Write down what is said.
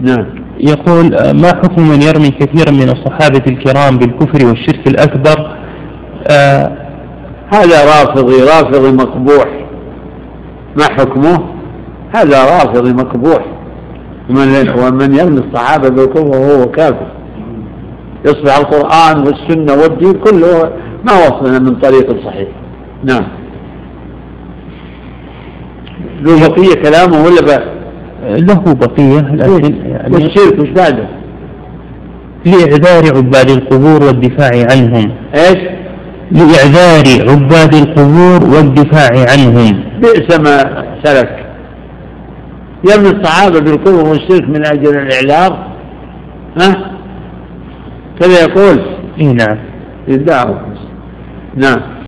نعم. يقول آه، ما حكم من يرمي كثيرا من الصحابة الكرام بالكفر والشرك الأكبر؟ آه هذا رافضي رافضي مقبوح. ما حكمه؟ هذا رافضي مقبوح. ومن ومن يرمي الصحابة بالكفر وهو كافر. يصبح القرآن والسنة والدين كله ما وصلنا من طريق صحيح. نعم. له بقية كلامه ولا بقى له بقية لكن يعني والشرك وش بعده؟ لإعذار عباد القبور والدفاع عنهم. إيش؟ لإعذار عباد القبور والدفاع عنهم. بئس ما سلك. يرمي الصحابة بالكفر والشرك من أجل الإعذار ها؟ كذا يقول؟ إي نعم. يدعو نعم.